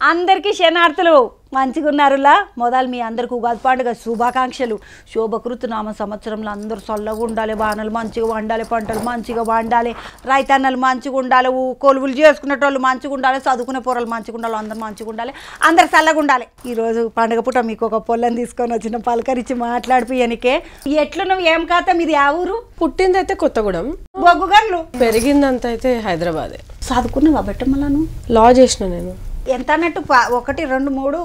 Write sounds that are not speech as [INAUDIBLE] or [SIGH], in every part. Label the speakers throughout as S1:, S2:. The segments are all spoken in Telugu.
S1: అందరికీ శనార్థులు మంచిగా ఉన్నారులా మొదలు మీ అందరికి ఉగాది పండుగ శుభాకాంక్షలు. శోభకృతు నామ సంవత్సరంలో అందరూ చల్లగా ఉండాలి వానలు మంచిగా వండాలి పంటలు మంచిగా వండాలి రైతన్నలు మంచిగా ఉండాలి కొలువులు చేసుకునేటోళ్ళు మంచిగా ఉండాలి చదువుకునే పొరలు మంచిగా ఉండాలి అందరు మంచిగా ఉండాలి అందరు చల్లగా ఉండాలి. ఈరోజు పండుగ పూట మీకు ఒక పొల్లని తీసుకొని వచ్చిన పలకరించి మాట్లాడిపోయానికే ఎట్లు నువ్వు ఏం కాత మీది ఆ ఊరు?
S2: పుట్టిందైతే కొత్తగూడెం.
S1: బొగ్గుగన్లు
S2: పెరిగిందంత అయితే హైదరాబాదే.
S1: చదువుకున్నావా బెట్టమలను
S2: లా చేసిన నేను.
S1: ఎంత అన్నట్టు ఒకటి రెండు మూడు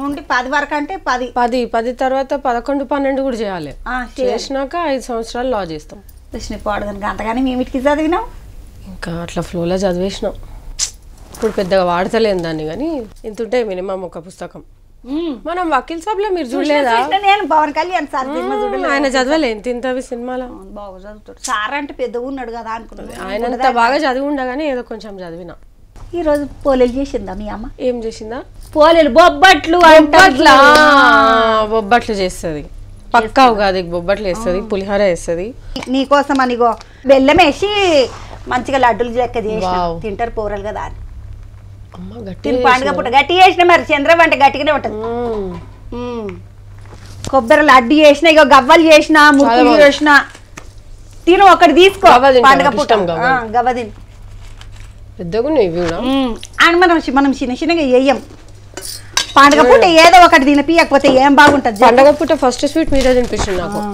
S1: నుండి పది వరకు అంటే పది.
S2: పది పది తర్వాత పదకొండు పన్నెండు కూడా చేయాలి. చేసినాక ఐదు సంవత్సరాలు లా చేస్తాం.
S1: కృష్ణ పాడదని అంతగానే మేమిటికి చదివినావు
S2: ఇంకా అట్లా ఫ్లోలో చదివేసినాం. ఇప్పుడు పెద్దగా వాడతలేను దాన్ని కానీ ఇంత ఉంటాయి మినిమం ఒక పుస్తకం. మనం వకీల్ సాబ్లో మీరు చూడలేదా?
S1: నేను పవన్ కళ్యాణ్ సార్
S2: ఆయన చదవలే ఎంత ఇంతవి సినిమాలో?
S1: బాగా చదువుతాడు. సార్ అంటే పెద్దగా ఉన్నాడు కదా అనుకున్నాను.
S2: ఆయన అంత బాగా చదివి ఉండగానే ఏదో కొంచెం చదివిన.
S1: ఈరోజు పోలేలు చేసిందా మీ అమ్మ?
S2: ఏం చేసిందా?
S1: పోలేలు బొబ్బట్లు
S2: బొబ్బట్లా బొబ్బట్లు చేస్తుంది. పక్కా ఉగాది బొబ్బట్లు వేస్తుంది పులిహోర వేస్తుంది
S1: నీకోసం అనిగో బెల్లం వేసి మంచిగా లడ్డూలు లెక్క
S2: వావ్.
S1: తింటారు పోరలు కదా అని. పండుగ పుట్ట గట్టి చేసిన మరి చంద్రబాబు అంటే గట్టిగానే ఉంటుంది. కొబ్బరి లడ్డు చేసిన ఇక గవ్వలు చేసిన
S2: బాగుంది.
S1: చేసిన. తిను ఒకటి తీసుకో పండుగ
S2: నాకు
S1: పూట.
S2: ఇష్టం గవ్వ.
S1: ఆ, గవ్వ తిను.
S2: పెద్దగా ఉన్నాయి ఇవి కూడా.
S1: మ్మ్. అని మనం మనం చిన్న చిన్నగా వేయం పండుగ పూట ఏదో ఒకటి తినిపియకపోతే ఏం బాగుంటుంది?
S2: పండగ పూట ఫస్ట్ స్వీట్ మీరే తినిపించింది నాకు.
S1: ఆ,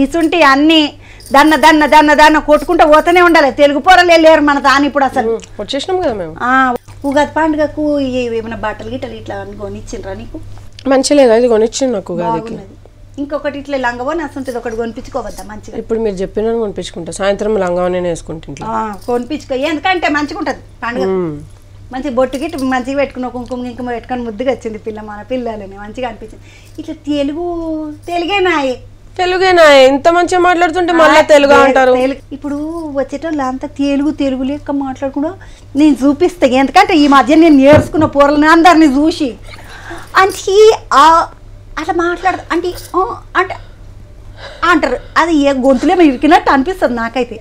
S1: ఈసుంటి అన్ని దన్న దన్న దన్న దన్న కొట్టుకుంటూ పోతూనే ఉండాలి. తెలుగు పోరలే లేరు మన తాను ఇప్పుడు అసలు.
S2: వచ్చేసినాం కదా మేము.
S1: ఆ, ఉగాది పండుగకు ఏమైనా బట్టలు గిట్టలు ఇట్లా కొనిచ్చిండ్రా నీకు?
S2: మంచి లేదా ఇది కొనిచ్చింది నాకు ఉగాదికి.
S1: ఇంకొకటి ఇట్లా లంగవని అసంటుంది ఒకటి కొనిపించుకోవద్దా మంచిగా?
S2: ఇప్పుడు మీరు చెప్పిన కొనిపించుకుంటా. సాయంత్రం లంగానే వేసుకుంటా
S1: కొనిపించుకో. ఎందుకంటే మంచిగా ఉంటుంది పండుగ మంచి బొట్టు గిట్టు మంచిగా పెట్టుకున్న కుంకుమ గింకుమ పెట్టుకొని ముద్దుగా వచ్చింది పిల్ల మన పిల్లలని మంచిగా అనిపించింది. ఇట్లా తెలుగు తెలుగేనాయే
S2: తెలుగేనా ఎంత మంచిగా మాట్లాడుతుంటే మళ్ళీ తెలుగు అంటారు.
S1: తెలుగు- ఇప్పుడు వచ్చేటోళ్ళు అంతా తెలుగు తెలుగు లెక్క మాట్లాడకుండా నేను చూపిస్తా. ఎందుకంటే ఈ మధ్య నేను నేర్చుకున్న పూరలని అందరిని చూసి. అంటే ఆ- అట్లా మాట్లాడ అంటే ఆ అంటే అంటారు. అది ఏ గొంతులేమో ఇరికినట్టు అనిపిస్తుంది నాకైతే.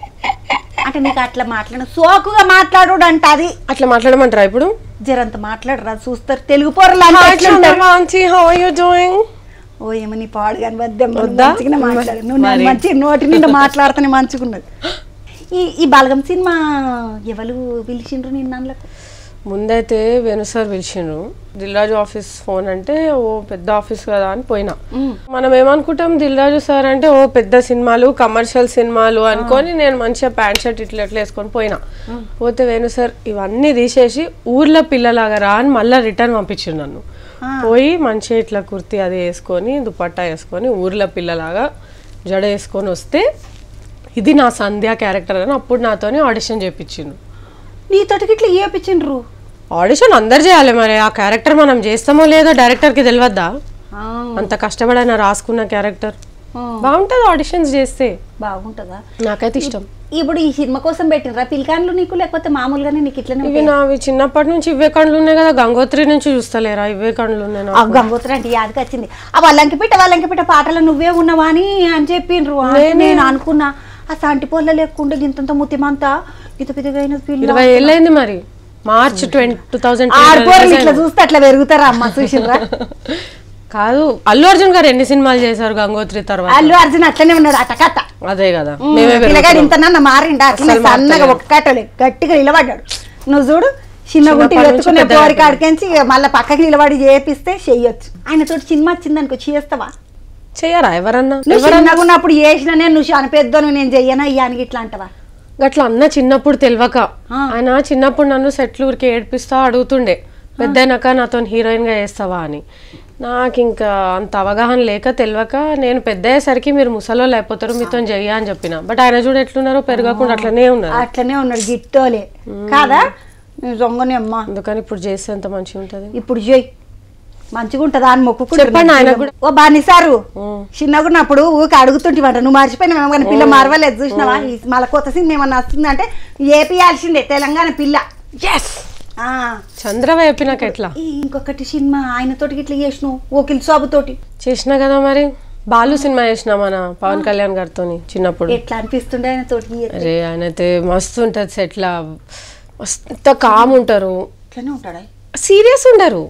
S1: అంటే నీకు అట్లా మాట్లాడ సోకుగా మాట్లాడు అంట అది.
S2: అట్లా మాట్లాడమంటారా ఇప్పుడు?
S1: జరంత మాట్లాడరా. చూస్తారు. తెలుగు పొరలు అంటే ఎట్లుంటారు?
S2: హౌ ఆర్ యూ డూయింగ్
S1: ఓ ఏమో నీ పాడు కానీ వద్దాం. మంచి నోటి నిండా మాట్లాడుతూనే మంచిగున్నది. [GASPS] ఈ ఈ బలగం సినిమా ఎవరు పిలిచిండ్రు నిన్న అందులోకి?
S2: ముందైతే వేణు సార్ పిలిచిండ్రు. దిల్రాజు ఆఫీస్ ఫోన్ అంటే ఓ పెద్ద ఆఫీస్ కదా అని పోయినా. మనం ఏమనుకుంటాం దిల్రాజు సార్ అంటే ఓ పెద్ద సినిమాలు కమర్షియల్ సినిమాలు అనుకొని నేను మంచిగా ప్యాంట్ షర్ట్ ఇట్లా ఇట్లా వేసుకొని పోయినా. పోతే వేణు సార్ ఇవన్నీ తీసేసి ఊర్లో పిల్లలాగా రా అని మళ్ళీ రిటర్న్ పంపించిండు నన్ను. పోయి మంచిగా ఇట్లా కుర్తీ అది వేసుకొని దుపట్టా వేసుకొని ఊర్లో పిల్లలాగా జడ వేసుకొని వస్తే ఇది నా సంధ్య క్యారెక్టర్ అని అప్పుడు నాతోని ఆడిషన్ చేపించిండు.
S1: నీతోటికి ఇట్లా ఏపించిండ్రు
S2: ఆడిషన్ అందరు చేయాలి మరి. ఆ క్యారెక్టర్ మనం చేస్తామో లేదో డైరెక్టర్కి తెలియద్దా అంత కష్టపడైనా రాసుకున్న క్యారెక్టర్ బాగుంటుంది ఆడిషన్స్ చేస్తే.
S1: బాగుంటుందా?
S2: నాకైతే ఇష్టం.
S1: ఇప్పుడు ఈ సినిమా కోసం పెట్టినరా? పిల్కాన్లు నీకు లేకపోతే మామూలుగానే నీకు ఇట్లనే
S2: ఇవి నావి చిన్నప్పటి నుంచి ఇవే కండ్లు ఉన్నాయి కదా. గంగోత్రి నుంచి చూస్తలేరా? ఇవే కండ్లు ఉన్నాయి
S1: గంగోత్రి అంటే యాదకి వచ్చింది. ఆ వాళ్ళంకి పిట్ట వాళ్ళంకి పిట్ట పాటలు నువ్వే ఉన్నావా అని అని చెప్పిండ్రు నేను అనుకున్నా ఆ సంటి పొల్ల లేకుండా ఇంతంత ముత్యమంతా అయిన పిల్ల
S2: ఇరవై ఏళ్ళైంది మరి. మార్చ్ ట్వంటీ టూ
S1: ఆడపోరలు ఇట్లా చూస్తే అట్లా పెరుగుతారా అమ్మ
S2: కాదు. అల్లు అర్జున్ గారు ఎన్ని సినిమాలు చేశారు గంగోత్రి తర్వాత?
S1: అల్లు అర్జున్ అట్లనే ఉన్నాడు అటకట్ట
S2: అదే కదా.
S1: పిల్లగాడు ఇంత మారిండా? అట్లా సన్నగా ఒక్క కట్టలే గట్టిగా నిలబడ్డాడు. నువ్వు చూడు చిన్న గుంటి ఎత్తుకునే పోరి కాడికించి మళ్ళీ పక్కకి నిలబడి చేపిస్తే చెయ్యొచ్చు. ఆయనతో సినిమా వచ్చింది అనుకో చేస్తావా?
S2: చెయ్యరా ఎవరన్నా?
S1: నువ్వు చిన్నగా ఉన్నప్పుడు చేసిన నేను నువ్వు చనిపోద్దాను నేను చెయ్యనా ఇయ్యానికి ఇట్లా అంటవా?
S2: గట్ల అన్న చిన్నప్పుడు తెలియక ఆయన చిన్నప్పుడు నన్ను సెట్లు ఊరికి ఏడిపిస్తా అడుగుతుండే. పెద్దయినాక నాతో హీరోయిన్గా చేస్తావా అని. నాకు ఇంకా అంత అవగాహన లేక తెలియక నేను పెద్ద అయ్యేసరికి మీరు ముసలో లేకపోతారు మీతో చెయ్య అని చెప్పిన. బట్ ఆయన చూడు ఎట్లున్నారో పెరగకుండా అట్లనే ఉన్నారు
S1: అట్లనే ఉన్నాడు గిట్టోలే. కాదా?
S2: అందుకని ఇప్పుడు చేస్తే ఎంత మంచిగా ఉంటది
S1: ఇప్పుడు చెయ్యి మంచిగా ఉంటుందా అని మొక్కుకుంటున్నా ఓ బానిసారు చిన్నగా ఉన్నప్పుడు ఊరికి అడుగుతుంటివంట. నువ్వు మర్చిపోయినావు కానీ పిల్ల మరవలేదు చూసినావా? మళ్ళీ కొత్త సినిమా ఏమన్నా వస్తుందంటే ఏపీయాల్సిందే తెలంగాణ పిల్ల.
S2: ఎస్
S1: ఆ,
S2: చంద్రవ చెప్పినాక ఎట్లా?
S1: ఈ ఇంకొకటి సినిమా ఆయనతోటి ఇట్లా చేసినావు ఓకిల్ సాబుతోటి.
S2: చేసినా కదా మరి? బాలు సినిమా చేసిన మన పవన్ కళ్యాణ్ గారితో చిన్నప్పుడు.
S1: ఎట్లా అనిపిస్తుండే ఆయనతోటి
S2: అరే ఆయన అయితే మస్తు ఉంటుంది సెట్లా మస్తు కామ్ ఉంటారు
S1: ఇట్లానే ఉంటాడా?
S2: సీరియస్ ఉండరు.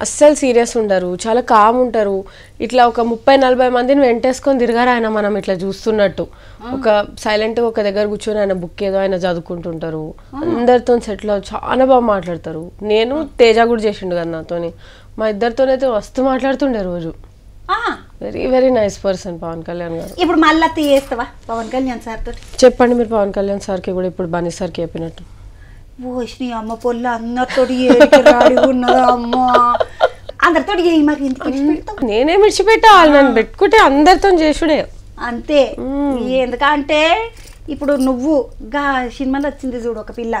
S2: అస్సలు సీరియస్ ఉండరు. చాలా కామ్ ఉంటారు. ఇట్లా ఒక ముప్పై నలభై మందిని వెంటేసుకొని తిరగారు ఆయన మనం ఇట్లా చూస్తున్నట్టు. ఒక సైలెంట్గా ఒక దగ్గర కూర్చొని ఆయన బుక్ ఏదో ఆయన చదువుకుంటుంటారు. అందరితో సెటిల్ చాలా బాగా మాట్లాడతారు. నేను తేజ కూడా చేసిండు కదా నాతోని. మా ఇద్దరితోనైతే వస్తూ మాట్లాడుతుండే రోజు. Very very nice person Pawan Kalyan గారు.
S1: ఇప్పుడు మళ్ళీ పవన్ కళ్యాణ్ సార్
S2: చెప్పండి మీరు పవన్ కళ్యాణ్ సార్కి కూడా ఇప్పుడు బన్నీ సార్కి చెప్పినట్టు.
S1: ఓష్ని అమ్మ పొల్ల అందరితోటి రాడి ఉన్నదా అమ్మ? ఏ మరి ఎందుకు
S2: నేనే విడిచిపెట్టా వాళ్ళు నన్ను పెట్టుకుంటే అందరితో చేసుడే.
S1: అంతే. ఎందుకంటే ఇప్పుడు నువ్వు గా సినిమాలో వచ్చింది చూడు ఒక పిల్ల.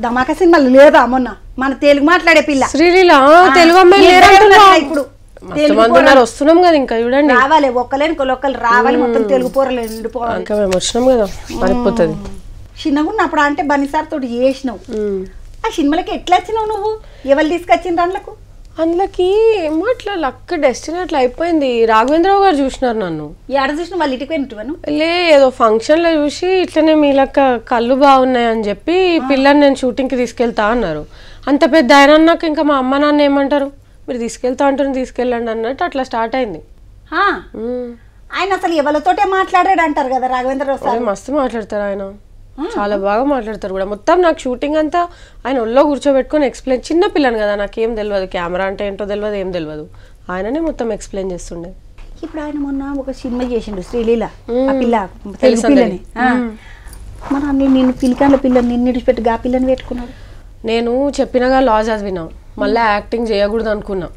S1: ధమాకా సినిమాలు లేదా మొన్న? మన తెలుగు మాట్లాడే పిల్ల.
S2: శ్రీలీల తెలుగు అమ్మాయి
S1: ఇప్పుడు?
S2: వస్తున్నాం కదా ఇంకా చూడండి.
S1: రావాలి ఒక్కలేని కొలొక్కలు రావాలి మొత్తం తెలుగు పోరలు నిండిపోవాలి
S2: ఇంకా మేము వచ్చినాం కదా మరిపోతుంది
S1: చిన్నగా ఉన్నప్పుడు అంటే బనిసార్ తోటి చేసినావు. ఆ సినిమాలకి ఎట్లా వచ్చినావు నువ్వు? ఎవరు తీసుకొచ్చిన దాంట్లకు
S2: అందులోకి ఏమో అట్లా లక్ డెస్టినీ అట్లా అయిపోయింది. రాఘవేంద్రరావు గారు చూసినారు నన్ను.
S1: ఏడ చూసిన వాళ్ళ ఇంటికి పోయినట్టువను
S2: లే ఏదో ఫంక్షన్లో చూసి ఇట్లనే మీ లెక్క కళ్ళు బాగున్నాయి అని చెప్పి పిల్లని నేను షూటింగ్కి తీసుకెళ్తా అన్నారు. అంత పెద్ద ఆయన అన్నాక ఇంకా మా అమ్మ నాన్న ఏమంటారు? మీరు తీసుకెళ్తా అంటారు తీసుకెళ్ళండి అన్నట్టు అట్లా స్టార్ట్ అయింది.
S1: ఆయన అసలు ఎవరితోటే మాట్లాడాడు అంటారు కదా రాఘవేంద్రరావు
S2: మస్తు మాట్లాడతారు ఆయన. చాలా బాగా మాట్లాడతారు కూడా. మొత్తం నాకు షూటింగ్ అంతా ఆయన ఒళ్ళో కూర్చోబెట్టుకొని ఎక్స్ప్లెయిన్ చిన్న పిల్లని కదా నాకేం తెలియదు కెమెరా అంటే ఏంటో తెలియదు ఏం తెలియదు ఆయననే మొత్తం ఎక్స్ప్లెయిన్ చేస్తుండే.
S1: ఇప్పుడు ఆయన మొన్న ఒక సినిమా చేసిండు శ్రీలీల. ఆ పిల్ల తెలుగు
S2: తెలుసు
S1: పిల్లని. మరి అన్ని నిన్ను పిల్లని నిన్ను విడిచిపెట్టి గా పిల్లని పెట్టుకున్నాడు?
S2: నేను చెప్పినగా లా చదివినా మళ్ళీ యాక్టింగ్ చేయకూడదు అనుకున్నా.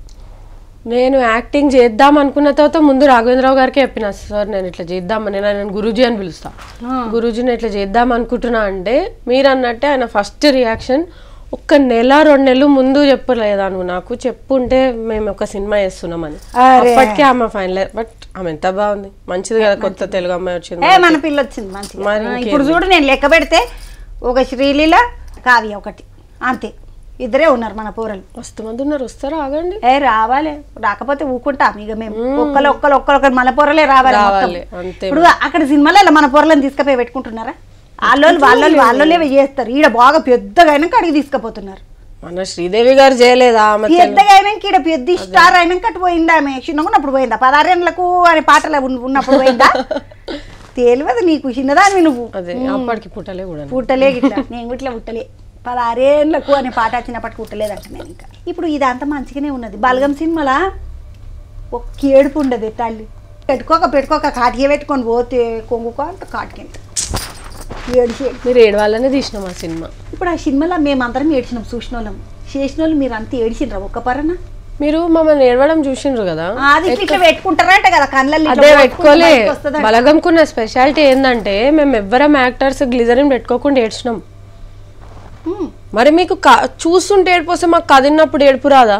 S2: నేను యాక్టింగ్ చేద్దాం అనుకున్న తర్వాత ముందు రాఘవేంద్రరావు గారికి చెప్పిన సార్ నేను ఇట్లా చేద్దాం నేను గురూజీ అని పిలుస్తా. గురూజీని ఇట్లా చేద్దాం అనుకుంటున్నా అంటే మీరు అన్నట్టే ఆయన ఫస్ట్ రియాక్షన్ ఒక్క నెల రెండు నెలలు ముందు చెప్పలేదా నువ్వు నాకు చెప్పుంటే మేము ఒక సినిమా చేస్తున్నామని.
S1: అరే.
S2: అప్పటికే ఆమె ఫైనల్ బట్ ఆమె ఎంత బాగుంది. మంచిది కదా కొత్త తెలుగు అమ్మాయి వచ్చింది
S1: మన పిల్ల వచ్చింది? ఇప్పుడు చూడు నేను లెక్క పెడితే ఒక శ్రీలీల కావ్య ఒకటి. అంతే. ఇద్దరే ఉన్నారు మన పూరలు.
S2: మస్తు మంది ఉన్నారు వస్తారా ఆగండి.
S1: ఏ రావాలి. రాకపోతే ఊకుంటాం ఇక మేము. ఒక్కరు ఒక్కరు ఒక్కరు మన పొరలే రావాలి.
S2: రావాలి, అంతే
S1: ఇప్పుడు అక్కడ సినిమాలలో మన పొరలను తీసుకుపోయి పెట్టుకుంటున్నారా? వాళ్ళోళ్ళు వాళ్ళోళ్ళు వాళ్ళోళ్ళే చేస్తారు. ఈడ బాగా పెద్దగా అయినాక అడిగి తీసుకుపోతున్నారు.
S2: మన శ్రీదేవి గారు చేయలేదా
S1: పెద్దగా అయినాక ఈడ పెద్ద స్టార్ అయినాక అటు పోయిందా ఆమె? చిన్నగా ఉన్నప్పుడు పోయిందా? పదారేళ్ళకు అనే పాటలు ఉన్న- ఉన్నప్పుడు పోయిందా? [LAUGHS] తెలియదు నీకు. చిన్నదానివి నువ్వు.
S2: అదే అప్పటికి పుట్టలే కూడా.
S1: పుట్టలే నేను ఇట్లా పుట్టలే. పదారేళ్ళకు అనే పాట వచ్చినప్పటికి పుట్టలేదంట నేను ఇంకా. ఇప్పుడు ఇదంతా మంచిగానే ఉన్నది. బలగం సినిమాలా? ఒక్క ఏడుపు ఉండదు తల్లి. పెట్టుకోక పెట్టుకోక కాటికే పెట్టుకొని పోతే కొంగుకో అంత కాటికి ఏడిచి.
S2: మీరు ఏడు వాళ్ళనే తీసినాం ఆ సినిమా.
S1: ఇప్పుడు ఆ సినిమాలో మేమందరం ఏడ్చినాం చూసిన వాళ్ళం చేసిన వాళ్ళు మీరు అంతా ఏడిచినరా? ఒక్క పరన?
S2: మీరు మమ్మల్ని ఏడవడం చూసిండ్రు కదా?
S1: అది ఇట్లా పెట్టుకుంటారంట కదా కళ్ళల్లో
S2: అదే పెట్టుకోలే. బలగంకున్న స్పెషాలిటీ ఏంటంటే మేము ఎవ్వరం యాక్టర్స్ గ్లిజరిన్ పెట్టుకోకుండా ఏడ్చినాం. మరి మీకు చూస్తుంటే ఏడిపోతే మాకు కదిలినప్పుడు ఏడుపు రాదా?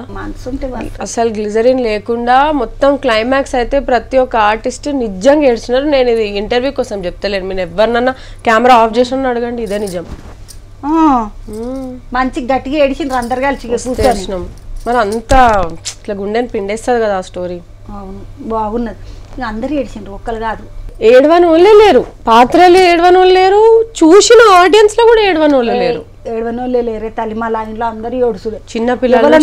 S2: అసలు గ్లిజరిన్ లేకుండా మొత్తం క్లైమాక్స్ అయితే ప్రతి ఒక్క ఆర్టిస్ట్ నిజంగా ఏడ్చినారు నేను ఇది ఇంటర్వ్యూ కోసం చెప్తలేను. మీరు ఎవరినన్నా కెమెరా ఆఫ్ చేసిన అడగండి. ఇదే నిజం.
S1: మంచి గట్టిగా ఏడిచిండ్రు అందరు కలిసి
S2: మరి అంత ఇట్లా గుండెని పిండేస్తుంది కదా ఆ స్టోరీ.
S1: అవును బాగున్నది. అందరు ఏడిచిండ్రు ఒక్కరు కాదు.
S2: ఏడవని వాళ్ళే లేరు. పాత్రలు ఏడవని వాళ్ళు లేరు. చూసిన ఆడియన్స్లో కూడా ఏడవని వాళ్ళు లేరు.
S1: ఏడవనోళ్ళే లేరే తల్లి మా లైన్లో అందరూ ఏడుసుడే.
S2: చిన్న పిల్లల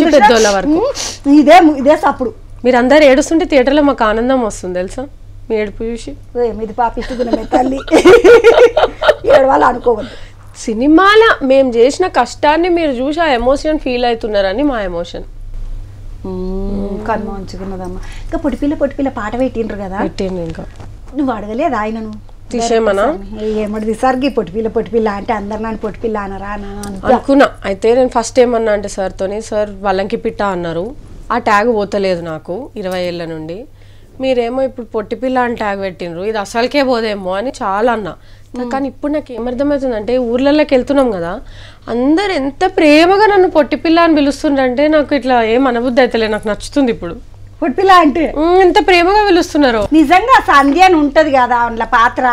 S1: ఇదే ఇదే సప్పుడు.
S2: మీరు అందరు ఏడుస్తుంటే థియేటర్లో మాకు ఆనందం వస్తుంది తెలుసా? మీ ఏడుపు చూసి.
S1: ఏమిది పాపిస్తు గుణమే తల్లి. ఏడవాలి అనుకోవద్దు
S2: సినిమాల మేము చేసిన కష్టాన్ని మీరు చూసి ఆ ఎమోషన్ ఫీల్ అవుతున్నారని మా ఎమోషన్.
S1: కన్ను మంచుకున్నదమ్మా. ఇంకా పొడిపిల్ల పొడిపిల్ల పాట పెట్టిండ్రు కదా?
S2: పెట్టింది ఇంకా.
S1: నువ్వు అడగలేదు ఆయనను?
S2: తీసేయమనా
S1: ఏమడి తీసారికి పొట్టిపిల్ల పొట్టిపిల్ల అంటే అందరు నన్ను పొట్టిపిల్ల అనరా అని అనుకో.
S2: అనుకున్నా. అయితే నేను ఫస్ట్ ఏమన్నా అంటే సార్తోని సార్ వల్లంకి పిట్ట అన్నారు. ఆ ట్యాగ్ పోతలేదు నాకు ఇరవై ఏళ్ళ నుండి. మీరేమో ఇప్పుడు పొట్టిపిల్ల అని ట్యాగ్ పెట్టిండ్రు. ఇది అసలుకే పోదేమో అని చాలా అన్నా. కానీ ఇప్పుడు నాకు ఏమర్థమవుతుందంటే ఊర్లలోకి వెళ్తున్నాం కదా అందరు ఎంత ప్రేమగా నన్ను పొట్టిపిల్ల అని పిలుస్తుండ్రంటే నాకు ఇట్లా ఏం అనబుద్ధి అవుతలే నాకు నచ్చుతుంది ఇప్పుడు.
S1: పొట్టిపిల్ల అంటే?
S2: ఎంత ప్రేమగా పిలుస్తున్నారు.
S1: నిజంగా సంధ్య అని ఉంటది కదా అందులో పాత్ర?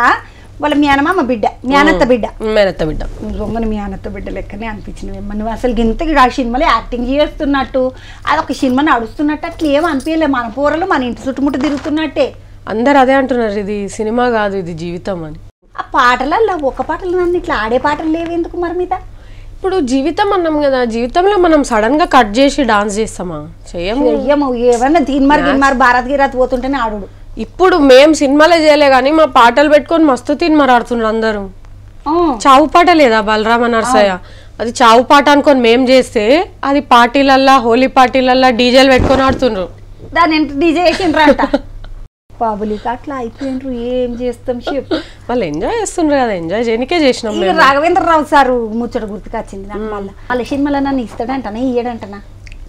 S1: వాళ్ళ మీ అనమ్మ బిడ్డ మీ అనత్త బిడ్డ.
S2: మేనత్త బిడ్డ.
S1: రొమ్మని మీ అనత్త బిడ్డ లెక్కనే అనిపించినవి నువ్వు అసలు గింతకి ఆ సినిమాలో యాక్టింగ్ చేస్తున్నట్టు? అదొక సినిమా నడుస్తున్నట్టు అట్లా ఏం అనిపించలే. మన పూరలు మన ఇంటి చుట్టుముట్టు తిరుగుతున్నట్టే.
S2: అందరు అదే అంటున్నారు ఇది సినిమా కాదు ఇది జీవితం అని.
S1: ఆ పాటలలో ఒక పాటలు నన్ను ఇట్లా ఆడే పాటలు లేవు ఎందుకు మరి మీద?
S2: ఇప్పుడు జీవితం అన్నాం కదా జీవితంలో మనం సడన్గా కట్ చేసి డాన్స్ చేస్తామా? చెయ్యము
S1: చెయ్యము. ఏమన్నా తీన్మార్ గిన్మార్ భారత్ గిరాత్ పోతుంటేనే ఆడుడు.
S2: ఇప్పుడు మేం సినిమాలే చేయలే కానీ మా పాటలు పెట్టుకొని మస్తు తిని ఆడుతున్నారు అందరూ. చావు పాట లేదా బలరామ నరసయ్య? అది చావు పాట అనుకొని మేం చేస్తే అది పార్టీలల్లా హోలీ పార్టీలల్లా డీజేలు పెట్టుకొని ఆడుతుండ్రు.
S1: దాని డీజే వేసిండ్రంట [LAUGHS] బాబులికి అట్లా అయిపోయిండ్రు ఏం చేస్తాం చెప్పు.
S2: వాళ్ళు ఎంజాయ్ చేస్తుండ్రు కదా ఎంజాయ్ చేయనికే చేసినాం
S1: ఇక రాఘవేంద్రరావు సారు ముచ్చట గుర్తుకొచ్చింది నాకు మళ్ళీ. వాళ్ళ సినిమాలో నన్ను ఇస్తాడంటనా ఇయ్యడంటనా?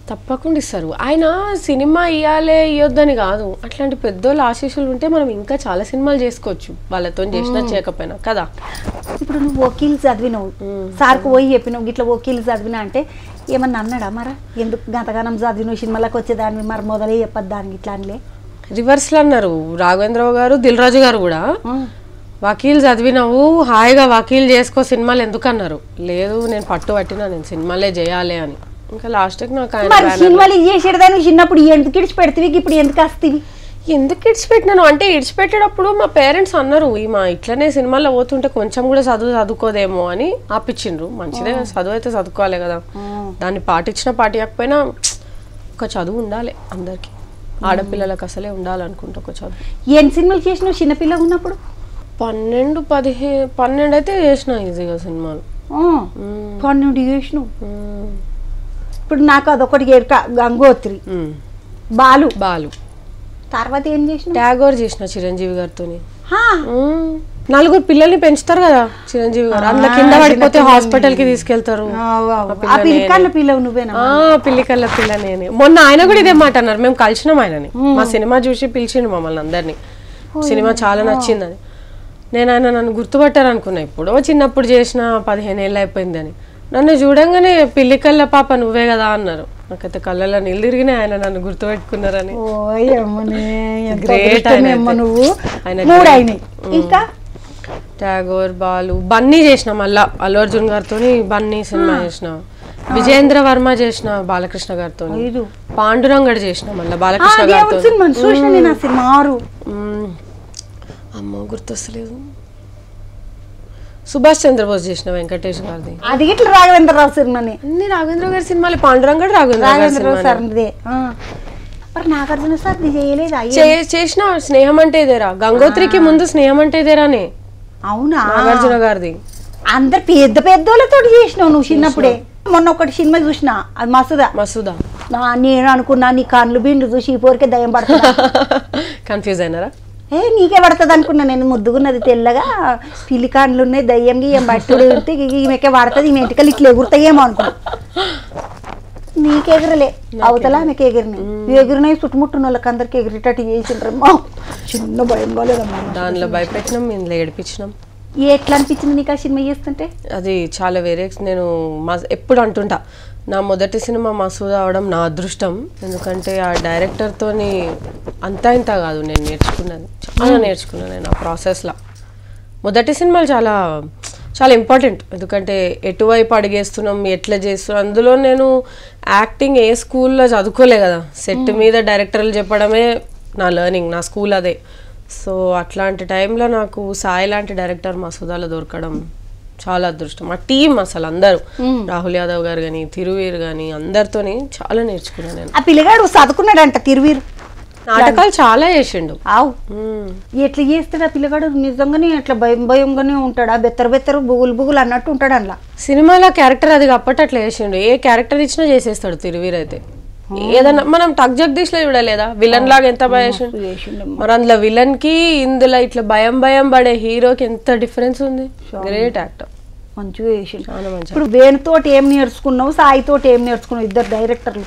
S2: తప్పకుండా ఇస్తారు. ఆయన సినిమా ఇయ్యాలే ఇయ్యొద్దని కాదు. అట్లాంటి పెద్దోళ్ళ ఆశీస్సులు ఉంటే మనం ఇంకా చాలా సినిమాలు చేసుకోవచ్చు. వాళ్ళతో చేసినా చేయకపోయినా కదా?
S1: ఇప్పుడు నువ్వు వకీల్ చదివినావు. సార్కు పోయి చెప్పినావు ఇట్లా వకీల్ చదివినా అంటే ఏమన్నా అన్నాడా మరా? ఎందుకు గంతగానం చదివినావు సినిమాలకు వచ్చేదాన్ని మరి మొదలే చెప్పద్దు దానికి ఇట్లా అనిలే?
S2: రివర్స్లో అన్నారు. రాఘవేంద్రరావు గారు దిల్ రాజు గారు కూడా. వకీల్ చదివినావు హాయిగా వకీల్ చేసుకో సినిమాలు ఎందుకు అన్నారు లేదు నేను పట్టు పట్టినా నేను సినిమాలే చేయాలి అని. ఇంకా లాస్ట్కి నాకు ఆయన
S1: సినిమాలు చేసేదాన్ని చిన్నప్పుడు ఎందుకు ఇడిచి పెడతావి ఇప్పుడు ఎందుకు వస్తావి
S2: ఎందుకు ఇడిచిపెట్టినాను? అంటే ఇడిచిపెట్టేటప్పుడు మా పేరెంట్స్ అన్నారు ఈమె ఇట్లనే సినిమాల్లో పోతుంటే కొంచెం కూడా చదువు చదువుకోదేమో అని ఆపిచ్చిండ్రు. మంచిదే చదువు అయితే చదువుకోవాలి కదా. దాన్ని పాటించిన పాటియకపోయినా ఒక చదువు ఉండాలి అందరికి. ఆడపిల్లలకు అసలే ఉండాలనుకుంటా ఒక చదువు
S1: ఏం సినిమాలు చేసినావు చిన్నపిల్ల ఉన్నప్పుడు?
S2: పన్నెండు పదిహే పన్నెండు అయితే చేసిన ఈజీగా సినిమాలు.
S1: పన్నెండు చేసినావు. ఇప్పుడు నాకు అదొకటి ఎరుక గంగోత్రి. బాలు.
S2: బాలు.
S1: తర్వాత ఏం చేసినావు?
S2: ట్యాగోర్ చేసిన చిరంజీవి మ్మ్. నలుగురు పిల్లల్ని పెంచుతారు కదా చిరంజీవి గారు. అందులో కింద పడిపోతే హాస్పిటల్కి తీసుకెళ్తారు.
S1: ఆ, నువ్వేనా?
S2: పిల్లికల్ల పిల్ల నేనే. మొన్న ఆయన కూడా ఇదే మాట అన్నారు. మేము కలిసినాం ఆయనని. మా సినిమా చూసి పిలిచిండు మమ్మల్ని అందరినీ. సినిమా చాలా నచ్చిందని నేను ఆయన నన్ను గుర్తుపట్టారు అనుకున్నా ఇప్పుడు చిన్నప్పుడు చేసిన పదిహేను ఏళ్ళు అయిపోయిందని. నన్ను చూడంగానే పిల్లికల్ల పాప నువ్వే కదా అన్నారు. నాకైతే కళ్ళలో నీళ్ళు తిరిగినాయి. ఆయన నన్ను గుర్తుపెట్టుకున్నారని. ఆయన
S1: నువ్వు.
S2: ఆయన
S1: ఇంకా?
S2: ట్యాగోర్ బాలు బన్నీ చేసిన మళ్ళా. అల్లు అర్జున్ గారితో బన్నీ సినిమా చేసిన. విజేంద్ర వర్మ చేసిన బాలకృష్ణ గారితో పాండురంగడ్ చేసిన మళ్ళీ బాలకృష్ణ గారితో. అమ్మ గుర్తొస్తలేదు. సుభాష్ చంద్రబోస్ చేసిన వెంకటేష్ గారిది.
S1: అది ఇట్లా రాఘవేంద్రరావు సినిమాని?
S2: అన్ని రాఘవేంద్ర గారి సినిమాలు పాండురంగడ్
S1: రాఘవేంద్రరావు
S2: సినిమానే.
S1: సార్ ఇదే ఆ. మరి నాగార్జున సార్ చేయలేదు?
S2: చేసిన స్నేహం అంటే ఇదేరా. గంగోత్రికి ముందు స్నేహం అంటే ఇదేరానే
S1: అవునా?
S2: నాగార్జున గారిది.
S1: అందరు పెద్ద పెద్దోళ్ళతో చేసినావు నువ్వు చిన్నప్పుడే. మొన్న ఒకటి సినిమా చూసిన? అది
S2: మసూదా?
S1: నా నేను అనుకున్నా నీ కళ్ళు బిండు చూసి ఈ పోరికే దయ్యం పడుతుందా? [LAUGHS]
S2: కన్ఫ్యూజ్ అయినారా?
S1: ఏ నీకే పడుతుంది అనుకున్నా నేను. ముద్దుగున్నది తెల్లగా పిల్లి కాండ్లు ఉన్నాయి దయ్యం గియ్యం బట్టుడు ఉంటే ఈమెకే పడుతుంది ఈమె ఎంటికలు ఇట్లా ఎగురుతాయేమో అనుకున్నా. [LAUGHS] నీకెగరలే. అవతల ఆమెకి ఎగిరినాయి ఎగిరినాయి చుట్టుముట్టున్న వాళ్ళకి అందరికి ఎగిరేటట్టు చేసిండ్రమ్మా చిన్న భయం కాలేదమ్మా
S2: దానిలో భయపెట్టినాం ఇందులో ఏడిపించినాం.
S1: ఎట్లా అనిపించింది నీకు ఆ సినిమా చేస్తుంటే?
S2: అది చాలా వేరే నేను మా ఎప్పుడు అంటుంటా నా మొదటి సినిమా మసూద్ అవడం నా అదృష్టం. ఎందుకంటే ఆ డైరెక్టర్తోని అంతా ఇంత కాదు నేను నేర్చుకున్నది. చాలా నేర్చుకున్నాను నేను ఆ ప్రాసెస్లో మొదటి సినిమాలు చాలా చాలా ఇంపార్టెంట్ ఎందుకంటే ఎటువైపు అడిగేస్తున్నాం ఎట్లా చేస్తున్నాం అందులో నేను యాక్టింగ్ ఏ స్కూల్లో చదువుకోలే కదా. సెట్ మీద డైరెక్టర్లు చెప్పడమే నా లెర్నింగ్ నా స్కూల్ అదే. సో అట్లాంటి టైంలో నాకు సాయి లాంటి డైరెక్టర్ మసూదాలో దొరకడం చాలా అదృష్టం. ఆ టీం అసలు అందరూ. రాహుల్ యాదవ్ గారు కానీ తిరువీర్ కానీ అందరితోని చాలా నేర్చుకున్నాను నేను.
S1: ఆ పిల్లగాడు చదువుకున్నాడంట తిరువీరు?
S2: నాటకాలు చాలా చేసిండు.
S1: ఆవు. ఎట్లా చేస్తాడు ఆ పిల్లగాడు? నిజంగానే అట్లా భయం భయంగానే ఉంటాడు? ఆ బెత్తర బెత్తరు బుగులు బుగులు అన్నట్టు ఉంటాడు అందులో.
S2: సినిమాలో క్యారెక్టర్ అది కప్పటి అట్లా చేసిండు. ఏ క్యారెక్టర్ ఇచ్చినా చేసేస్తాడు తిరువీర్ అయితే. ఏదన్నా మనం టక్ జగదీష్లో చూడలేదా? విలన్ లాగా ఎంత భయం. మరి అందులో విలన్కి ఇందులో ఇట్లా భయం భయం పడే హీరోకి ఎంత డిఫరెన్స్ ఉంది? గ్రేట్ యాక్టర్
S1: మంచిగా చేసిండు. ఇప్పుడు వేణుతోటి ఏం నేర్చుకున్నావు? సాయితోటి ఏం నేర్చుకున్నావు? ఇద్దరు డైరెక్టర్లు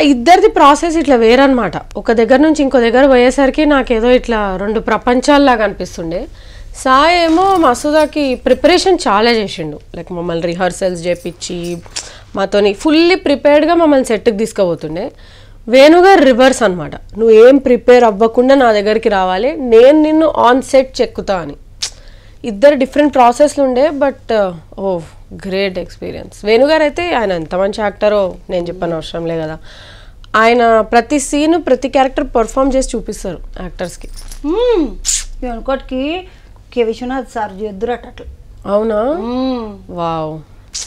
S2: ఇద్దరిది ప్రాసెస్ ఇట్లా వేరనమాట ఒక దగ్గర నుంచి ఇంకో దగ్గర పోయేసరికి నాకేదో ఇట్లా రెండు ప్రపంచాల్లాగా అనిపిస్తుండే. సాయి ఏమో మసూదాకి ప్రిపరేషన్ చాలా చేసిండు. లైక్ మమ్మల్ని రిహర్సల్స్ చేపించి మాతోని ఫుల్లీ ప్రిపేర్డ్గా మమ్మల్ని సెట్కి తీసుకుపోతుండే. వేణుగారు రివర్స్ అనమాట నువ్వు ఏం ప్రిపేర్ అవ్వకుండా నా దగ్గరికి రావాలి నేను నిన్ను ఆన్ సెట్ చెక్కుతా అని. ఇద్దరు డిఫరెంట్ ప్రాసెస్లు ఉండే బట్ ఓ గ్రేట్ ఎక్స్పీరియన్స్ వేణుగారు అయితే ఆయన ఎంత మంచి యాక్టరో నేను చెప్పని అవసరం లే కదా. ఆయన ప్రతి సీన్ ప్రతి క్యారెక్టర్ పర్ఫామ్ చేసి చూపిస్తారు యాక్టర్స్కి
S1: వెనుకోటికి కె. విశ్వనాథ్ సార్ అట్లా.
S2: అవునా. వావ్.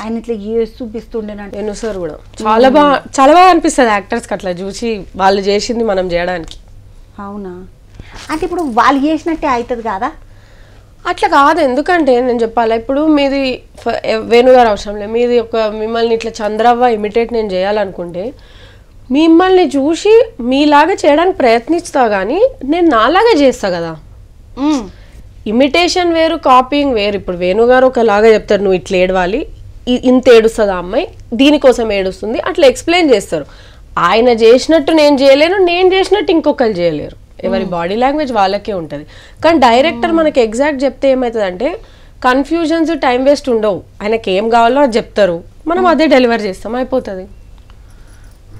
S1: ఆయన ఇట్లా చేసి చూపిస్తుండేనంట.
S2: నేను సార్ కూడా. చాలా బాగా చాలా బాగా అనిపిస్తుంది యాక్టర్స్కి అట్లా చూసి వాళ్ళు చేసింది మనం చేయడానికి.
S1: అవునా? అంటే ఇప్పుడు వాళ్ళు చేసినట్టే అవుతుంది కాదా?
S2: అట్లా కాదు ఎందుకంటే నేను చెప్పాలా ఇప్పుడు మీది వేణుగారు అవసరం లేదు. మీది ఒక మిమ్మల్ని ఇట్లా చంద్రవ్వ ఇమిటేట్ నేను చేయాలనుకుంటే మిమ్మల్ని చూసి మీలాగా చేయడానికి ప్రయత్నిస్తా కానీ నేను నాలాగా చేస్తా కదా. ఇమిటేషన్ వేరు కాపీయింగ్ వేరు. ఇప్పుడు వేణుగారు ఒకలాగా చెప్తారు నువ్వు ఇట్లా ఏడవాలి ఇంత ఏడుస్తుంది ఆ అమ్మాయి? దీనికోసం ఏడుస్తుంది. అట్లా ఎక్స్ప్లెయిన్ చేస్తారు. ఆయన చేసినట్టు నేను చేయలేను నేను చేసినట్టు ఇంకొకరు చేయలేరు. ఎవరి బాడీ లాంగ్వేజ్ వాళ్ళకే ఉంటుంది. కానీ డైరెక్టర్ మనకి ఎగ్జాక్ట్ చెప్తే ఏమవుతుందంటే కన్ఫ్యూజన్స్ టైం వేస్ట్ ఉండవు. ఆయనకి ఏం కావాలో అది చెప్తారు. మనం అదే డెలివర్ చేస్తాం. అయిపోతుంది.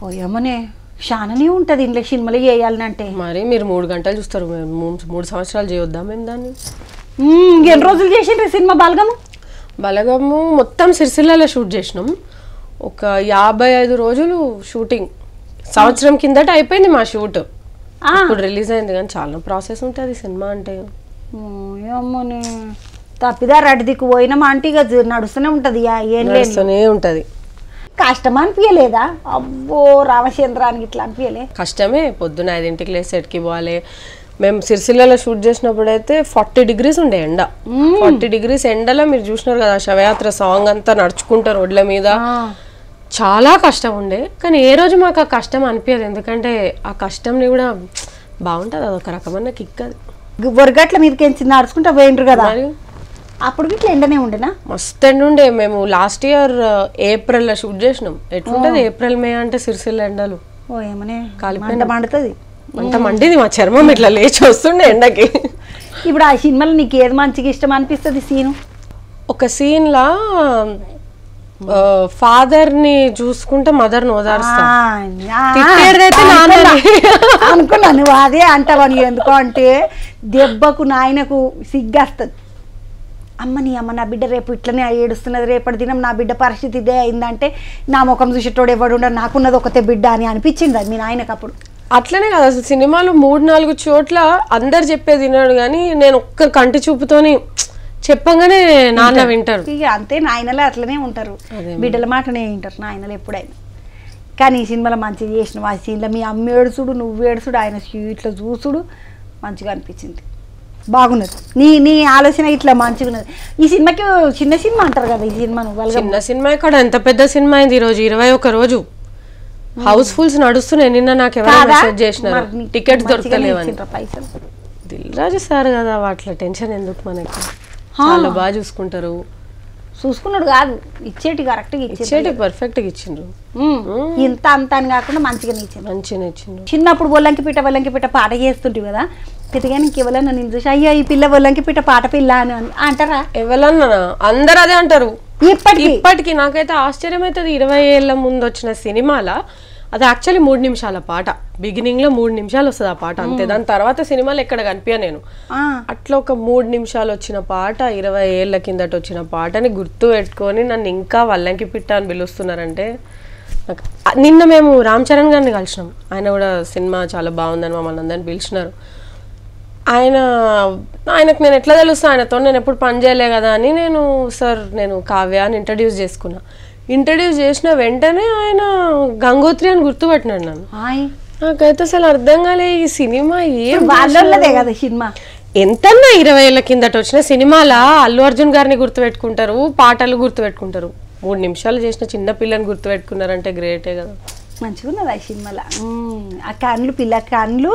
S1: పోయమ్మనే చాలానే ఉంటుంది ఇంట్లో సినిమాలు చేయాలంటే
S2: మరి మీరు మూడు గంటలు చూస్తారు. మూడు- సంవత్సరాలు చేయొద్దాం మేము దాన్ని?
S1: ఎన్ని రోజులు చేసిండ్రు సినిమా బలగము?
S2: బలగము మొత్తం సిరిసిల్లలో షూట్ చేసినాం. ఒక యాభై ఐదు రోజులు షూటింగ్. సంవత్సరం కిందట అయిపోయింది మా షూట్. ఇప్పుడు రిలీజ్ అయింది కానీ చాలా ప్రాసెస్ ఉంటుంది సినిమా అంటే.
S1: అమ్మనే తప్పిదారు అటు దిక్కు పోయినామా అంటే ఇక నడుస్తూనే ఉంటుంది ఏం లేదు
S2: నడుస్తూనే ఉంటుంది.
S1: కష్టం అనిపించలేదా అబ్బో రామచంద్రానికి ఇట్లా అనిపించలే
S2: కష్టమే పొద్దున ఐదింటికి లేసి సెట్కి పోవాలి. మేము సిరిసిల్లలో షూట్ చేసినప్పుడు అయితే ఫార్టీ డిగ్రీస్ ఉండే ఎండ. ఫార్టీ డిగ్రీస్ ఎండలో మీరు చూసినారు కదా శవయాత్ర సాంగ్ అంతా నడుచుకుంటారు రోడ్ల మీద. చాలా కష్టం ఉండే. కానీ ఏ రోజు మాకు ఆ కష్టం అనిపించదు ఎందుకంటే ఆ కష్టంని కూడా బాగుంటుంది. అదొక రకమైన కిక్ అది.
S1: వరగట్ల మీదకి నడుచుకుంటా పోయిండ్రు కదా? అప్పుడు ఇట్లా ఎండనే ఉండేనా?
S2: మస్తు ఎండ ఉండే. మేము లాస్ట్ ఇయర్ ఏప్రిల్లో షూట్ చేసినాం. ఎట్లుంటది? ఏప్రిల్ మే అంటే సిరిసిల్ల ఎండలు.
S1: ఓ ఏమనే.
S2: కాలిపోయిన.
S1: మంట మండుతుంది.
S2: అంత మండిది. మా చర్మం ఇట్లా లేచి వస్తుండే ఎండకి.
S1: ఇప్పుడు ఆ సినిమాలో నీకు ఏది మంచిగా ఇష్టం అనిపిస్తుంది సీను?
S2: ఒక సీన్ లా ఫాదర్ని చూసుకుంటే మదర్ని ఓదారుస్తా తిట్టేదైతే నాన్నని.
S1: అనుకున్నా. నువ్వు అదే అంటావని ఎందుకు అంటే దెబ్బకు నాయనకు సిగ్గేస్తుంది. అమ్మ నీ అమ్మ నా బిడ్డ రేపు ఇట్లనే ఏడుస్తున్నది. రేపటి దినం నా బిడ్డ పరిస్థితి ఇదే అయిందంటే నా ముఖం చూసేటోడు ఎవడు నాకున్నది ఒకతే బిడ్డ అని అనిపించింది అది మీ నాయనకు అప్పుడు?
S2: అట్లనే కదా. అసలు సినిమాలు మూడు నాలుగు చోట్ల అందరు చెప్పేది విన్నాడు కానీ నేను ఒక్క కంటి చూపుతోని చెప్పంగానే నాన్న వింటారు.
S1: ఇక అంతే నాయనలు అట్లనే ఉంటారు. బిడ్డల మాటనే వింటారు నాయనలు ఎప్పుడైనా. కానీ ఈ సినిమాలో మంచిగా చేసిన ఆ సీన్లో మీ అమ్మ ఏడుసుడు నువ్వు ఏడుసుడు ఆయన ఇట్లా చూసుడు మంచిగా అనిపించింది. బాగున్నది. నీ నీ ఆలోచన ఇట్లా మంచిగా ఉన్నది ఈ సినిమాకి చిన్న సినిమా అంటారు కదా ఈ సినిమా నువ్వు వాళ్ళగా
S2: చిన్న సినిమా ఇక్కడ ఎంత పెద్ద సినిమా అయింది ఈ రోజు? ఇరవై ఒక రోజు. హౌస్ ఫుల్స్ నడుస్తున్నాయి. నిన్న నాకు ఎవరైనా
S1: కాదా?
S2: మెసేజ్ చేసినారు. టికెట్స్ దొరకలేవని.
S1: పైసలు.
S2: దిల్ రాజు సార్ కదా అట్లా టెన్షన్ ఎందుకు మనకి? చాలా బాగా చూసుకుంటారు.
S1: చూసుకున్నాడు కాదు ఇచ్చేటి కరెక్ట్గా ఇచ్చేటి
S2: ఇచ్చేటి పర్ఫెక్ట్గా ఇచ్చిండ్రు.
S1: ఇంత అంత అని కాకుండా మంచిగా ఇచ్చింది
S2: మంచిగా ఇచ్చిండ్రు.
S1: చిన్నప్పుడు ఒల్లంకి పిట్ట ఒల్లంకి పిట్ట పాట చేస్తుంటివి కదా? పెద్దగా నీకు ఎవరన్నా నేను చూసి అయ్యో ఈ పిల్ల ఒల్లంకి పిట్ట పాట పిల్ల అని అని అంటారా?
S2: ఎవరన్నా? అందరు అదే అంటారు.
S1: ఇప్పటికి.
S2: ఇప్పటికి నాకైతే ఆశ్చర్యం అవుతుంది ఇరవై ఏళ్ళ ముందు వచ్చిన సినిమాల అది యాక్చువల్లీ మూడు నిమిషాల పాట. బిగినింగ్లో మూడు నిమిషాలు వస్తుంది ఆ పాట అంతే. దాని తర్వాత సినిమాలు ఎక్కడ కనిపించ నేను. అట్లా ఒక మూడు నిమిషాలు వచ్చిన పాట ఇరవై ఏళ్ళ కిందట వచ్చిన పాటని గుర్తు పెట్టుకొని నన్ను ఇంకా వల్లంకి పిట్ట అని పిలుస్తున్నారంటే నిన్న మేము రామ్ చరణ్ గారిని కలిసినాం. ఆయన కూడా సినిమా చాలా బాగుందని మమ్మల్ని అందరిని పిలిచినారు. ఆయన ఆయనకు నేను ఎట్లా తెలుస్తా? ఆయనతో నేను ఎప్పుడు పని చేయలే కదా అని నేను సార్ నేను కావ్య అని ఇంట్రడ్యూస్ చేసుకున్నా. ఇంట్రడ్యూస్ చేసిన వెంటనే ఆయన గంగోత్రి అని గుర్తుపట్టినాడు నన్ను. నాకైతే అసలు అర్థం కాలే ఈ సినిమా ఏం
S1: కదా సినిమా.
S2: ఎంతన్నా ఇరవై ఏళ్ళ కిందట వచ్చిన సినిమాలా? అల్లు అర్జున్ గారిని గుర్తుపెట్టుకుంటారు పాటలు గుర్తుపెట్టుకుంటారు. మూడు నిమిషాలు చేసిన చిన్న పిల్లని గుర్తుపెట్టుకున్నారంటే గ్రేటే కదా.
S1: మంచిగా ఉన్నది ఆ సినిమాలో ఆ కన్నులు పిల్ల కన్నులు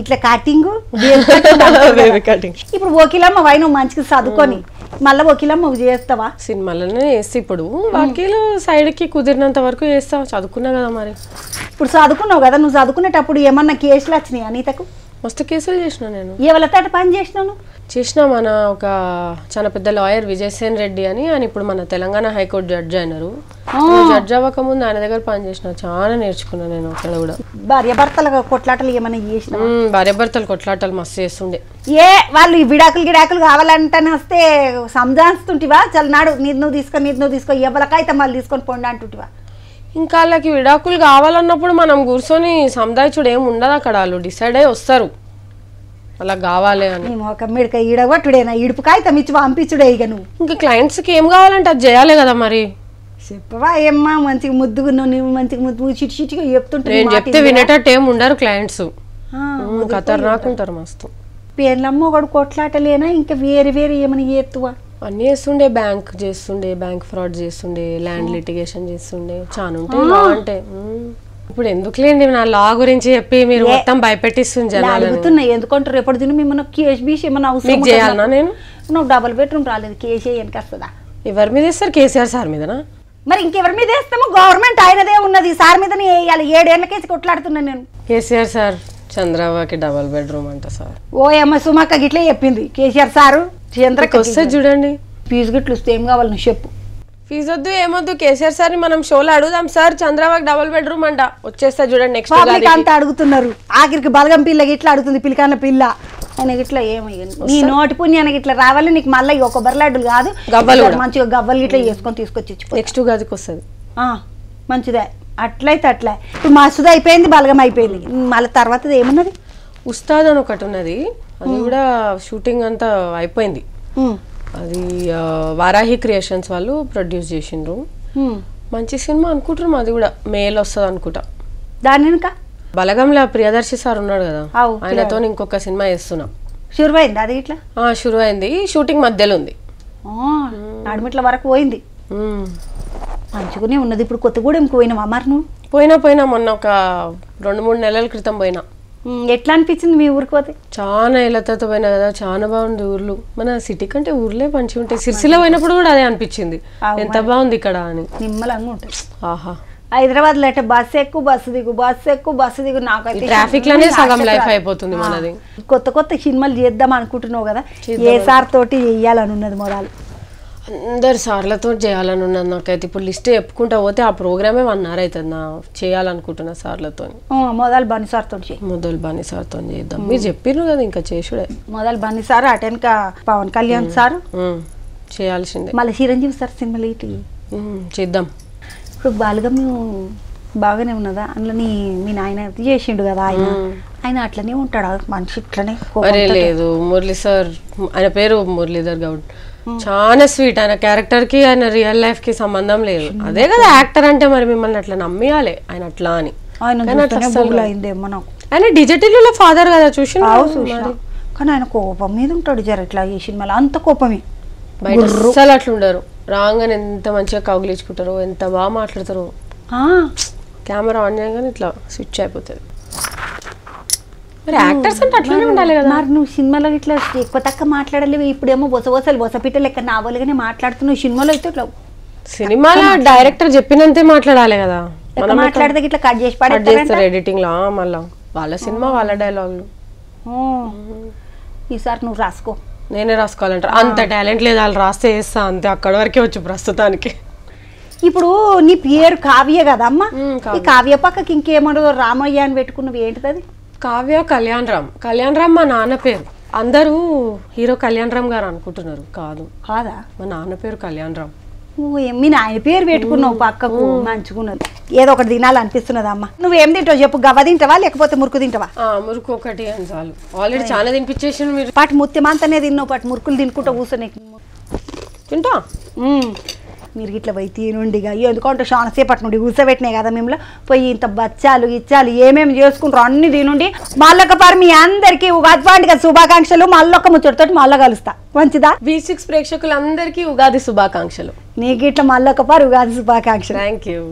S1: ఇట్లా [LAUGHS] కటింగ్ [LAUGHS] ఇప్పుడు వకీలమ్మ వై నువ్వు మంచిగా చదువుకొని. మళ్ళీ వకీలమ్మ చేస్తావా?
S2: సినిమాలనే వేస్తే ఇప్పుడు. వకీలు సైడ్కి కుదిరినంత వరకు వేస్తా చదువుకున్నా కదా మరి.
S1: ఇప్పుడు చదువుకున్నావు కదా నువ్వు చదువుకునేటప్పుడు ఏమన్నా కేసులు వచ్చినాయి అనితకు
S2: మస్తు కేసులు చేసిన నేను.
S1: ఎవరితో పని చేసినావు నువ్వు?
S2: చేసిన మన ఒక చాలా పెద్ద లాయర్ విజయసేన్ రెడ్డి అని ఆయన ఇప్పుడు మన తెలంగాణ హైకోర్టు జడ్జి అయినారు. జడ్జి అవ్వకముందు ఆయన దగ్గర పని చేసిన చాలా నేర్చుకున్నా నేను అక్కడ కూడా.
S1: భార్య భర్తల కొట్లాటలు ఏమన్నా చేసినావు
S2: మ్మ్, భార్యాభర్తలు కొట్లాటలు మస్తు చేస్తుండే.
S1: ఏ వాళ్ళు ఈ విడాకులు గిడాకులు కావాలంటేనే వస్తే సంజాస్తుంటివా చల్ నాడు నీది నువ్వు తీసుకో నీది నువ్వు తీసుకో ఎవరికైతే మళ్ళీ తీసుకొని పోండి అంటుంటివా?
S2: ఇంకా వాళ్ళకి విడాకులు కావాలన్నప్పుడు మనం కూర్చొని సందాయిచుడు ఏమి ఉండదు అక్కడ వాళ్ళు డిసైడ్ అయ్యి వస్తారు. అలా కావాలి అని.
S1: ఒక మిడక ఈడగొట్టుడేనా ఇడుపు కాగితం ఇచ్చి పంపించుడే ఇక నువ్వు.
S2: ఇంకా క్లయింట్స్కి ఏం కావాలంటే అది చేయాలి కదా మరి.
S1: చెప్పవా ఏమ్మా మంచిగా ముద్దుగా నువ్వు మంచిగా ముద్దు చిటి చిటిగా చెప్తుంటే
S2: నేను చెప్తే వినేటట్టు ఏం ఉండరు క్లయింట్స్ ఖతర్నాక్ ఉంటారు. మస్తు.
S1: పేర్లమ్మ ఒకడు కొట్లాటలేనా? ఇంకా వేరే వేరే ఏమైనా చేస్తువా
S2: అన్నీ చేస్తుండే బ్యాంక్ చేస్తుండే బ్యాంక్ ఫ్రాడ్ చేస్తుండే ల్యాండ్ లిటిగేషన్ చేస్తుండే. చాలా ఉంటాయి లా అంటే. మ్మ్. ఇప్పుడు ఎందుకులేండి నా లా గురించి చెప్పి మీరు మొత్తం భయపెట్టిస్తుంది
S1: అడుగుతున్నా ఎందుకంటారు? ఎప్పుడు తిని మిమ్మల్ని కేసు బీసి ఏమన్నా అవసరం
S2: మీకు చేయాలనా నేను?
S1: నువ్వు డబల్ బెడ్రూమ్ రాలేదు కేసే వెనక వస్తుందా?
S2: ఎవరి మీద ఇస్తారు కేసీఆర్ సార్ మీదనా?
S1: మరి ఇంకెవరి మీద వేస్తామో? గవర్నమెంట్ ఆయనదే ఉన్నది సార్ మీదనే వేయాలి. ఏడేళ్ళ కేసు కొట్లాడుతున్నాను నేను.
S2: కేసీఆర్ సార్ చంద్రబాబుకి డబల్ బెడ్రూమ్ అంట సార్.
S1: ఓ అమ్మ సుమక్క గిట్లే చెప్పింది. కేసీఆర్ సారు
S2: వస్తే చూడండి.
S1: ఫీజు గిట్లు వస్తే ఏం కావాలి నువ్వు చెప్పు.
S2: ఫీజు వద్దు ఏమొద్దు. కేసీఆర్ సార్ మనం షోలో అడుగుదాం సార్. చంద్రబాబు డబల్ బెడ్రూమ్ అంట. వచ్చేస్తా చూడండి నెక్స్ట్
S1: అంతా అడుగుతున్నారు. ఆఖరికి బలగం పిల్ల గిట్లా అడుగుతుంది పిలికాన్న పిల్ల. ఆయన గిట్లా ఏమయ్యింది నీ నోటి పుణ్యానికి ఇట్లా రావాలి నీకు మళ్ళీ ఈ ఒక బర్లాడ్డులు కాదు.
S2: గవ్వలు
S1: ఇట్లా. మంచిగా గవ్వలు గిట్లా చేసుకొని తీసుకొచ్చి.
S2: నెక్స్ట్ ఉగాదికి వస్తుంది.
S1: ఆ, మంచిదే. అట్లయితే అట్లే. ఇప్పుడు మస్తుది అయిపోయింది బలగం అయిపోయింది. మళ్ళీ తర్వాత ఏమున్నది?
S2: ఉస్తాద్ అని ఒకటి ఉన్నది. అది కూడా షూటింగ్ అంతా అయిపోయింది.
S1: ఉమ్,
S2: అది వారాహి క్రియేషన్స్ వాళ్ళు ప్రొడ్యూస్ చేసిండ్రు.
S1: ఉమ్.
S2: మంచి సినిమా అనుకుంటారు అది కూడా. మేల్ వస్తుంది అనుకుంటా.
S1: దాని వెనుక?
S2: బలగంలో ప్రియదర్శి సార్ ఉన్నాడు కదా. ఆయనతో ఇంకొక సినిమా చేస్తున్నా.
S1: షురువైంది అది ఇట్లా?
S2: షురు అయింది షూటింగ్ మధ్యలో ఉంది.
S1: నడిమిట్ల వరకు పోయింది. మంచిగానే ఉన్నది. ఇప్పుడు కొత్తగూడెంకి పోయినావా మరి నువ్వు?
S2: పోయినా పోయినా. మొన్న ఒక రెండు మూడు నెలల క్రితం పోయినా.
S1: ఎట్లా అనిపించింది మీ ఊరికి పోతే?
S2: చాలా ఏళ్ళతో పోయినా కదా చాలా బాగుంది ఊర్లు. మన సిటీ కంటే ఊర్లే మంచిగా ఉంటాయి. సిరిసిల్ల పోయినప్పుడు కూడా అదే అనిపించింది. ఎంత బాగుంది ఇక్కడ అని.
S1: నిమ్మలంగా ఉంటుంది
S2: ఆహా.
S1: హైదరాబాద్లో అంటే బస్సు ఎక్కువ బస్సు దిగు బస్సు ఎక్కువ బస్సు దిగు
S2: ఈ
S1: నాకైతే
S2: ట్రాఫిక్లోనే సగం లైఫ్. అయిపోతుంది మనది.
S1: కొత్త కొత్త సినిమాలు చేద్దాం అనుకుంటున్నావు కదా ఏ సార్ తోటి చెయ్యాలని ఉన్నది మొదలు
S2: అందరు సార్లతో చేయాలని ఉన్నది నాకైతే. ఇప్పుడు లిస్ట్ చెప్పుకుంటా పోతే ఆ ప్రోగ్రామే వన్ అవర్ అవుతుంది నా చేయాలనుకుంటున్నా సార్లతో
S1: మొదలు బన్ని సార్ తోటి చెయ్యి
S2: మొదలు బాని సార్తో చేద్దాం. మీరు చెప్పిర్రు కదా ఇంకా చేసుడే.
S1: మొదలు బన్ని సార్ అటెనక పవన్ కళ్యాణ్ సార్.
S2: చేయాల్సిందే.
S1: మళ్ళీ చిరంజీవి సార్ సినిమాలు ఇటు
S2: చేద్దాం.
S1: ఇప్పుడు బాలగమ్య బాగానే ఉన్నదా? అందులో మీ నాయన చేసిండు కదా ఆయన. ఆయన అట్లనే ఉంటాడు? మనిషి ఇట్లనే
S2: లేదు మురళీ సార్ ఆయన పేరు మురళీధర్ గౌడ్. చాలా స్వీట్. ఆయన క్యారెక్టర్కి ఆయన రియల్ లైఫ్కి సంబంధం లేదు. అదే కదా యాక్టర్ అంటే మరి మిమ్మల్ని అట్లా నమ్మియాలి. ఆయన అట్లా అని.
S1: ఆయన
S2: డిజిటల్ ఫాదర్ కదా చూసి
S1: కానీ ఆయన కోపం మీద ఉంటాడు జర ఇట్లా ఈ సినిమాలో. అంత కోపమే.
S2: బయట అట్లా ఉండరు. రాగానే ఎంత మంచిగా కౌగిలించుకుంటారో ఎంత బాగా మాట్లాడతారో. కెమెరా ఆన్ చేయగానే ఇట్లా స్విచ్ అయిపోతుంది. మరి యాక్టర్స్ అంటే అట్లనే ఉండాలి కదా.
S1: మరి నువ్వు సినిమాలో ఇట్లా ఎక్కువ తక్కువ మాట్లాడలేవు. ఇప్పుడేమో బొస బొసలు బొసపిట్ట లెక్క నావలుగానే మాట్లాడుతున్నావు. సినిమాలో అయితే ఇట్లా
S2: సినిమాలో డైరెక్టర్ చెప్పినంతే మాట్లాడాలి కదా.
S1: మాట్లాడితే ఇట్లా కట్ చేసి
S2: చేస్తారు ఎడిటింగ్ లా మళ్ళా. వాళ్ళ సినిమా వాళ్ళ డైలాగులు
S1: ఈసారి నువ్వు రాసుకో.
S2: నేనే రాసుకోవాలంటారు. అంత టాలెంట్ లేదు వాళ్ళు రాస్తే వేస్తా అంతే అక్కడ వరకే వచ్చు ప్రస్తుతానికి.
S1: ఇప్పుడు నీ పేరు కావ్య కదమ్మా?
S2: మ్మ్,
S1: ఈ కావ్య. పక్కకి ఇంకేమో రామయ్య అని పెట్టుకున్నవి ఏంటిది
S2: కావ్య కళ్యాణ్ రామ్. కళ్యాణ్ రామ్ మా నాన్న పేరు. అందరూ హీరో కళ్యాణ్ రామ్ గారు అనుకుంటున్నారు. కాదు.
S1: కాదా?
S2: మా నాన్న పేరు కళ్యాణ్ రామ్.
S1: ఏం- మీ నాయన పేరు పెట్టుకున్నావు పక్కకు మంచుకున్నది. ఏదో ఒకటి తినాలనిపిస్తున్నది అమ్మ. నువ్వేం తింటావు చెప్పు గవ్వ తింటావా లేకపోతే మురుకు తింటావా?
S2: ఆ, మురుకు ఒకటి అని చాలు. ఆల్రెడీ చాలా తినిపించేసి మీరు.
S1: పాటు ముత్యమంతనే తిన్నావు పాటు మురుకులు తినుకుంటా కూర్చొని
S2: తింటా.
S1: మీరు ఇట్లా పోయి తినుండి ఇక. ఎందుకంటే చాలా సేపటి నుండి కూర్చోబెట్టినాయి కదా మిమ్మల్ని. పోయి ఇంత బచ్చాలు ఇచ్చాలు ఏమేమి చేసుకుంటారు అన్ని తినుండి మళ్ళొక పారి మీ అందరికీ ఉగాది పండుగ శుభాకాంక్షలు. మళ్ళొక ముచ్చటితోటి మళ్ళీ కలుస్తా. మంచిదా?
S2: వి సిక్స్ ప్రేక్షకులందరికీ ఉగాది శుభాకాంక్షలు.
S1: నీకు ఇట్లా మళ్ళొక పారి ఉగాది శుభాకాంక్షలు.
S2: Thank you